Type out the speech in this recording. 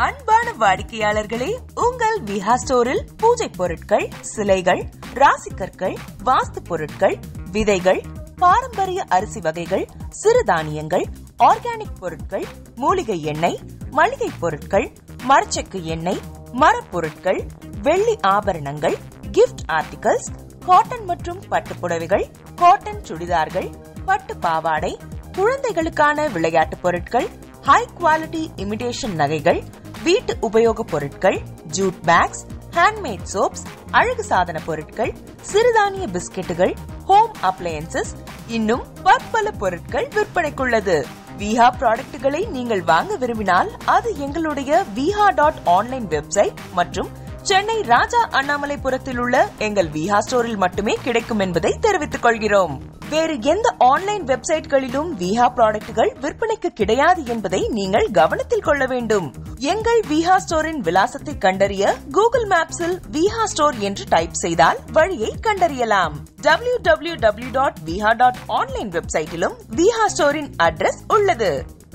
அன்பான வாடிக்கையாளர்களே உங்கள் விஹா ஸ்டோரில் பூஜை பொருட்கள் சிலைகள் ராசிக்கற்கள் வாஸ்து பொருட்கள் விதைகள் பாரம்பரிய அரிசி வகைகள் சிறுதானியங்கள் ஆர்கானிக் பொருட்கள் மூலிகை எண்ணெய் மளிகை பொருட்கள் மரச்செக்கு எண்ணெய் மரப்பொருட்கள் வெள்ளி ஆபரணங்கள் கிஃப்ட் ஆர்டிகல்ஸ் காட்டன் மற்றும் பட்டு புடவைகள் காட்டன் சுடிதார்கள் பட்டு பாவாடை குழந்தைகளுக்கான விளையாட்டு பொருட்கள் ஹை குவாலிட்டி இமிடேஷன் நகைகள் வீட்டு உபயோகப் பொருட்கள் ஜூட் பேக்ஸ் ஹேண்ட்மேட் சோப்ஸ் அழகு சாதன பொருட்கள் சிறுதானிய பிஸ்கெட்டுகள் ஹோம் அப்ளையன்சஸ் இன்னும் பற்பல பொருட்கள் விற்பனைக்குள்ளது. விஹா ப்ராடக்ட்டுகளை நீங்கள் வாங்க விரும்பினால் அது எங்களுடைய விஹா டாட் ஆன்லைன் வெப்சைட் மற்றும் சென்னை ராஜா அண்ணாமலைபுரத்தில் உள்ள எங்கள் விஹா ஸ்டோரில் மட்டுமே கிடைக்கும் என்பதை தெரிவித்துக் கொள்கிறோம். வேறு எந்த ஆன்லைன் வெப்சைட்களிலும் விஹா ப்ராடக்ட்டுகள் விற்பனைக்கு கிடையாது என்பதை நீங்கள் கவனத்தில் கொள்ள வேண்டும். எங்கள் விஹா ஸ்டோரின் விலாசத்தை கண்டறிய கூகுள் மேப்ஸில் விஹா ஸ்டோர் என்று டைப் செய்தால் வழியை கண்டறியலாம். W W W dot Viha dot online வெப்சைட்டிலும் விஹா ஸ்டோரின் அட்ரஸ் உள்ளது.